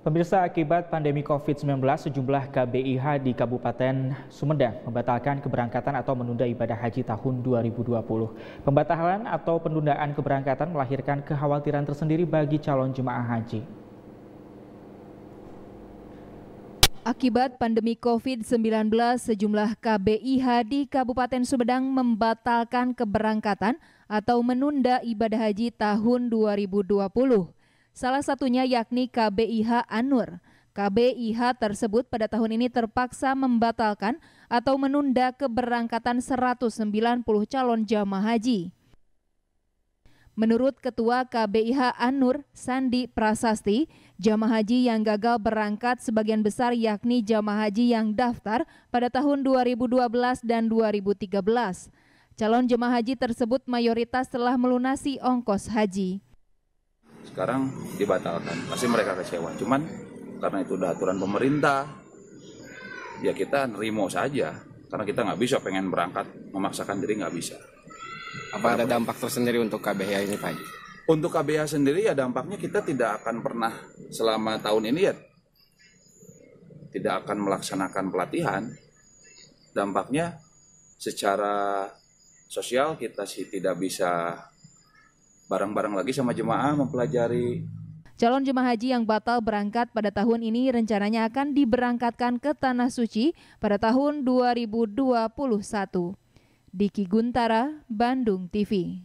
Pemirsa akibat pandemi COVID-19, sejumlah KBIH di Kabupaten Sumedang membatalkan keberangkatan atau menunda ibadah haji tahun 2020. Pembatalan atau penundaan keberangkatan melahirkan kekhawatiran tersendiri bagi calon jemaah haji. Akibat pandemi COVID-19, sejumlah KBIH di Kabupaten Sumedang membatalkan keberangkatan atau menunda ibadah haji tahun 2020. Salah satunya yakni KBIH Anur. KBIH tersebut pada tahun ini terpaksa membatalkan atau menunda keberangkatan 190 calon jamaah haji. Menurut Ketua KBIH Anur Sandi Prasasti, jamaah haji yang gagal berangkat sebagian besar yakni jamaah haji yang daftar pada tahun 2012 dan 2013. Calon jemaah haji tersebut mayoritas telah melunasi ongkos haji sekarang dibatalkan pasti mereka kecewa cuman karena itu udah aturan pemerintah ya kita nerimo saja karena kita nggak bisa pengen berangkat memaksakan diri nggak bisa apa ada dampak tersendiri untuk KBH ini Pak? Untuk KBH sendiri ya dampaknya kita tidak akan pernah selama tahun ini ya tidak akan melaksanakan pelatihan. Dampaknya secara sosial kita sih tidak bisa bareng-bareng lagi sama jemaah mempelajari. Calon jemaah haji yang batal berangkat pada tahun ini rencananya akan diberangkatkan ke Tanah Suci pada tahun 2021. Diki Guntara, Bandung TV.